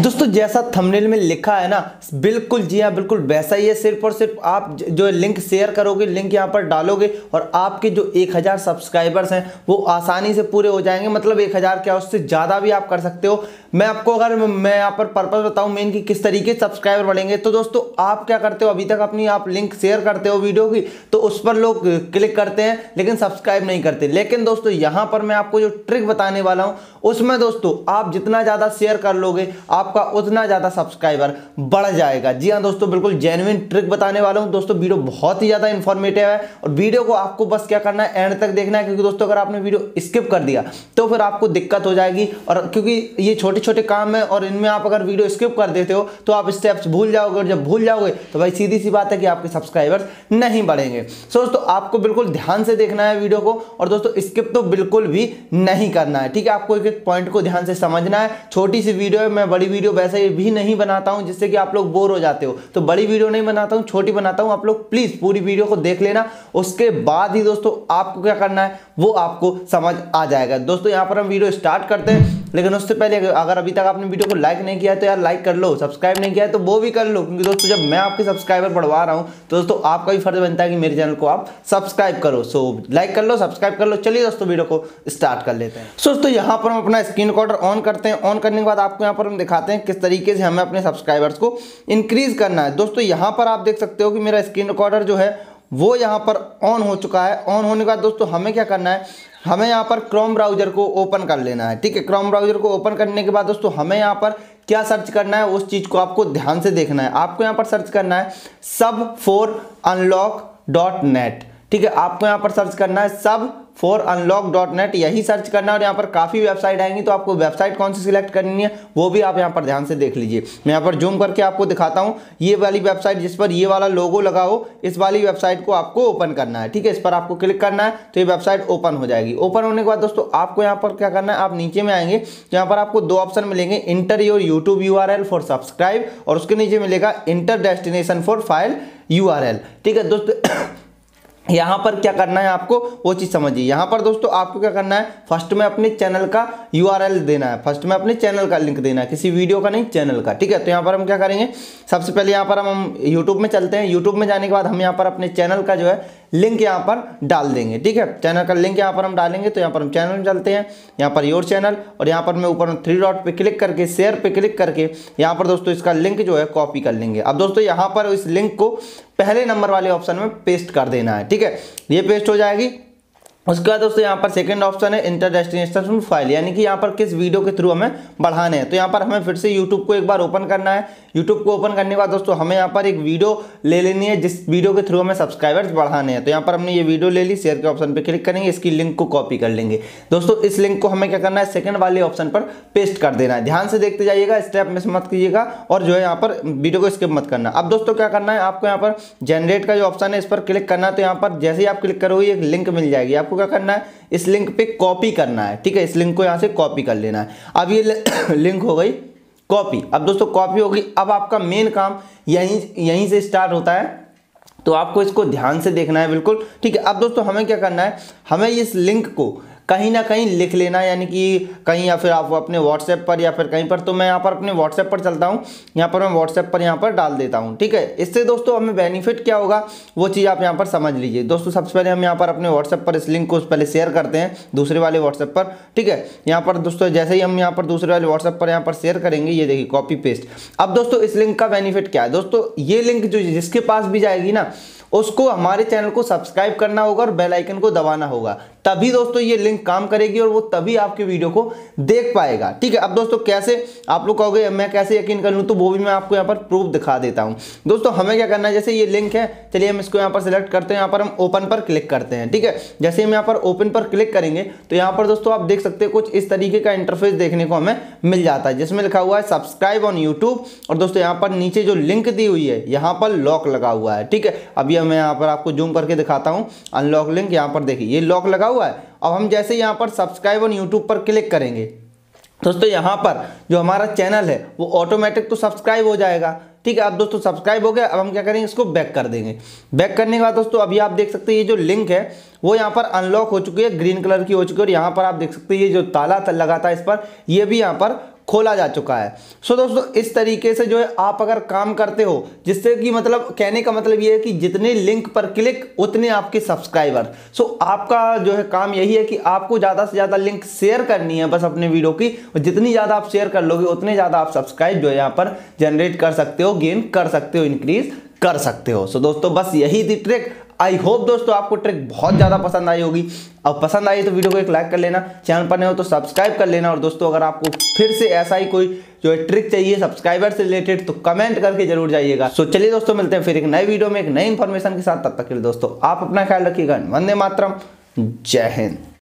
दोस्तों, जैसा थंबनेल में लिखा है ना, बिल्कुल जी हाँ बिल्कुल वैसा ही है, सिर्फ़ और सिर्फ़ आप जो लिंक शेयर करोगे लिंक यहाँ पर डालोगे और आपके जो 1000 सब्सक्राइबर्स हैं, वो आसानी से पूरे हो जाएँगे। मतलब 1000 क्या, उससे ज़्यादा भी आप कर सकते हो। मैं आपको अगर मैं यहाँ पर पर्पज बताऊँ मेन की किस तरीके सब्सक्राइबर बढ़ेंगे तो दोस्तों आप क्या करते हो? अभी तक अपनी आप लिंक शेयर करते हो वीडियो की तो उस पर लोग क्लिक करते हैं, लेकिन सब्सक्राइब नहीं करते। लेकिन दोस्तों यहाँ पर मैं आपको जो ट्रिक बताने वाला हूँ, उसमें दोस्तों आप जितना ज़्यादा शेयर कर लोगे, आपका उतना ज़्यादा सब्सक्राइबर बढ़ जाएगा। जी हाँ दोस्तों, बिल्कुल जेनुइन ट्रिक बताने वाला हूँ। दोस्तों वीडियो बहुत ही ज़्यादा इन्फॉर्मेटिव है और वीडियो को आपको बस क्या करना है एंड तक देखना है, क्योंकि दोस्तों अगर आपने वीडियो स्किप कर दिया तो फिर आपको दिक्कत हो जाएगी। और क्योंकि ये छोटे छोटे छोटे काम है और इनमें आप अगर वीडियो स्किप कर देते हो तो आप स्टेप्स भूल जाओगे और जब भूल जाओगे तो भाई सीधी सी बात है कि आपके सब्सक्राइबर्स नहीं बढ़ेंगे। सो दोस्तों, आपको बिल्कुल ध्यान से देखना है वीडियो को और दोस्तों, स्किप तो बिल्कुल भी नहीं करना है, ठीक है? आपको एक एक पॉइंट को ध्यान से समझना है। छोटी सी वीडियो है, मैं बड़ी वीडियो वैसे भी नहीं बनाता हूँ जिससे कि आप लोग बोर हो जाते हो। तो बड़ी वीडियो नहीं बनाता हूँ, छोटी बनाता हूँ। आप लोग प्लीज़ पूरी वीडियो को देख लेना। उसके बाद ही दोस्तों, आपको क्या करना है, वो आपको समझ आ जाएगा। दोस्तों, यहाँ पर हम वीडियो स्टार्ट करते हैं। लेकिन उससे पहले अगर अभी तक आपने वीडियो को लाइक नहीं किया तो यार लाइक कर लो सब्सक्राइब नहीं किया है तो वो भी कर लो, क्योंकि दोस्तों जब मैं आपके सब्सक्राइबर बढ़वा रहा हूँ तो दोस्तों आपका भी फ़र्ज़ बनता है कि मेरे चैनल को आप सब्सक्राइब करो। सो लाइक कर लो सब्सक्राइब कर लो। चलिए दोस्तों वीडियो को स्टार्ट कर लेते हैं। सो दोस्तों यहाँ पर हम अपना स्क्रीन रिकॉर्डर ऑन करते हैं। ऑन करने के बाद आपको यहाँ पर हम दिखाते हैं किस तरीके से हमें अपने सब्सक्राइबर्स को इंक्रीज करना है। दोस्तों यहाँ पर आप देख सकते हो कि मेरा स्क्रीन रिकॉर्डर जो है वो यहाँ पर ऑन हो चुका है। ऑन होने के बाद दोस्तों, हमें क्या करना है? हमें यहाँ पर क्रोम ब्राउज़र को ओपन कर लेना है, ठीक है? क्रोम ब्राउज़र को ओपन करने के बाद दोस्तों, हमें यहाँ पर क्या सर्च करना है? उस चीज़ को आपको ध्यान से देखना है। आपको यहाँ पर सर्च करना है सब फोर अनलॉक डॉट नेट ठीक है? आपको यहाँ पर सर्च करना है sub for unlock dot net यही सर्च करना और यहाँ पर काफ़ी वेबसाइट आएँगी तो आपको वेबसाइट कौन सी सिलेक्ट करनी है, वो भी आप यहाँ पर ध्यान से देख लीजिए। मैं यहाँ पर जूम करके आपको दिखाता हूँ, ये वाली वेबसाइट जिस पर ये वाला लोगो लगा हो, इस वाली वेबसाइट को आपको ओपन करना है, ठीक है? इस पर आपको क्लिक करना है तो ये वेबसाइट ओपन हो जाएगी। ओपन होने के बाद दोस्तों, आपको यहाँ पर क्या करना है, आप नीचे में आएँगे, यहाँ पर आपको दो ऑप्शन मिलेंगे enter your YouTube you for subscribe और उसके नीचे मिलेगा enter destination for file URL, ठीक है? दोस्तों यहाँ पर क्या करना है आपको? वो चीज़ समझिए। यहाँ पर दोस्तों आपको क्या करना है? फ़र्स्ट में अपने चैनल का यूआरएल देना है। फ़र्स्ट में अपने चैनल का लिंक देना है। किसी वीडियो का नहीं, चैनल का। ठीक है? तो यहाँ पर हम क्या करेंगे? सबसे पहले यहाँ पर हम यूट्यूब में चलते हैं। यूट्यूब में जाने के बाद हम यहाँ पर अपने चैनल का जो है लिंक यहाँ पर डाल देंगे, ठीक है? चैनल का लिंक यहाँ पर हम डालेंगे तो यहाँ पर हम चैनल में चलते हैं। यहाँ पर योर चैनल, और यहाँ पर मैं ऊपर थ्री डॉट पे क्लिक करके शेयर पे क्लिक करके, यहाँ पर दोस्तों इसका लिंक जो है कॉपी कर लेंगे। अब दोस्तों यहाँ पर इस लिंक को पहले नंबर वाले ऑप्शन में पेस्ट कर देना है, ठीक है? ये पेस्ट हो जाएगी। उसके बाद दोस्तों यहाँ पर सेकंड ऑप्शन है इंटर डेस्टिनेशन फ़ाइल यानी कि यहाँ पर किस वीडियो के थ्रू हमें बढ़ाने हैं। तो यहाँ पर हमें फिर से यूट्यूब को एक बार ओपन करना है। यूट्यूब को ओपन करने के बाद दोस्तों हमें यहाँ पर एक वीडियो ले लेनी है, जिस वीडियो के थ्रू हमें सब्सक्राइबर्स बढ़ाने हैं। तो यहाँ पर हमने ये वीडियो ले ली शेयर के ऑप्शन पर क्लिक करेंगे, इसकी लिंक को कॉपी कर लेंगे। दोस्तों इस लिंक को हमें क्या करना है सेकंड वाले ऑप्शन पर पेस्ट कर देना है। ध्यान से देखते जाइएगा स्टेप मिस मत कीजिएगा और जो है यहाँ पर वीडियो को स्किप मत करना। अब दोस्तों क्या करना है, आपको यहाँ पर जनरेट का जो ऑप्शन है, इस पर क्लिक करना है। तो यहाँ पर जैसे ही आप क्लिक करोगे, एक लिंक मिल जाएगी। आपको क्या करना है? इस लिंक पे कॉपी करना है, ठीक है? इस लिंक को यहाँ से कॉपी कर लेना है। अब ये लिंक हो गई कॉपी अब दोस्तों कॉपी हो गई। अब आपका मेन काम यहीं यहीं से स्टार्ट होता है। तो आपको इसको ध्यान से देखना है, बिल्कुल। ठीक है, अब दोस्तों, हमें क्या करना है? हमें इस लिंक को कहीं ना कहीं लिख लेना, यानी कि कहीं या फिर आप अपने व्हाट्सएप पर या फिर कहीं पर तो मैं यहाँ पर अपने व्हाट्सएप पर चलता हूँ, यहाँ पर मैं व्हाट्सएप पर यहाँ पर डाल देता हूँ, ठीक है? इससे दोस्तों हमें बेनिफिट क्या होगा, वो चीज़ आप यहाँ पर समझ लीजिए। दोस्तों, सबसे पहले हम यहाँ पर अपने व्हाट्सएप पर इस लिंक को पहले शेयर करते हैं, दूसरे वाले व्हाट्सएप पर, ठीक है? यहाँ पर दोस्तों, जैसे ही हम यहाँ पर दूसरे वाले व्हाट्सएप पर यहाँ पर शेयर करेंगे, ये देखिए कॉपी पेस्ट अब दोस्तों, इस लिंक का बेनिफिट क्या है? दोस्तों, ये लिंक जो जिसके पास भी जाएगी ना उसको हमारे चैनल को सब्सक्राइब करना होगा और बेल आइकन को दबाना होगा। तभी दोस्तों ये लिंक काम करेगी और वो तभी आपके वीडियो को देख पाएगा। ठीक है, अब दोस्तों कैसे आप लोग कहोगे, मैं कैसे यकीन कर लूँ? तो वो भी मैं आपको यहाँ पर प्रूफ दिखा देता हूँ। दोस्तों हमें क्या करना है, जैसे ये लिंक है, चलिए हम इसको यहाँ पर सिलेक्ट करते हैं, यहाँ पर हम ओपन पर क्लिक करते हैं। ठीक है, जैसे हम यहाँ पर ओपन पर क्लिक करेंगे तो यहाँ पर दोस्तों आप देख सकते हैं कुछ इस तरीके का इंटरफेस देखने को हमें मिल जाता है, जिसमें लिखा हुआ है सब्सक्राइब ऑन यूट्यूब और दोस्तों यहाँ पर नीचे जो लिंक दी हुई है, यहाँ पर लॉक लगा हुआ है। ठीक है अभी मैं यहाँ पर आपको जूम करके दिखाता हूँ। अनलॉक लिंक यहाँ पर देखिए। ये लॉक लगा हुआ है। अब हम जैसे यहाँ पर सब्सक्राइब ऑन यूट्यूब पर क्लिक करेंगे। दोस्तों, यहाँ पर जो हमारा चैनल है, वो ऑटोमेटिक तो सब्सक्राइब हो जाएगा। ठीक है, अब दोस्तों सब्सक्राइब हो गया। अब हम क्या करेंगे, इसको बैक कर देंगे। बैक करने के बाद दोस्तों, अभी आप देख सकते हैं ये जो लिंक है, वो यहाँ पर अनलॉक हो चुकी है, ग्रीन कलर की हो चुकी है, और यहाँ पर आप देख सकते हैं ये जो ताला लगा था इस पर, ये भी यहाँ पर खोला जा चुका है। सो दोस्तों, इस तरीके से जो है आप अगर काम करते हो, जिससे कि मतलब कहने का मतलब ये है कि जितने लिंक पर क्लिक उतने आपके सब्सक्राइबर सो आपका जो है काम यही है कि आपको ज़्यादा से ज़्यादा लिंक शेयर करनी है बस अपने वीडियो की, और जितनी ज़्यादा आप शेयर कर लोगे, उतने ज़्यादा आप सब्सक्राइब जो है यहाँ पर जनरेट कर सकते हो गेन कर सकते हो इंक्रीज कर सकते हो। सो so, दोस्तों बस यही थी ट्रिक आई होप दोस्तों आपको ट्रिक बहुत ज़्यादा पसंद आई होगी। और पसंद आई तो वीडियो को एक लाइक कर लेना। चैनल पर नहीं हो तो सब्सक्राइब कर लेना। और दोस्तों अगर आपको फिर से ऐसा ही कोई जो है ट्रिक चाहिए सब्सक्राइबर से रिलेटेड तो कमेंट करके ज़रूर जाइएगा। सो चलिए दोस्तों मिलते हैं फिर एक नए वीडियो में एक नई इन्फॉर्मेशन के साथ। तब तक के लिए दोस्तों आप अपना ख्याल रखिएगा। वंदे मातरम। जय हिंद।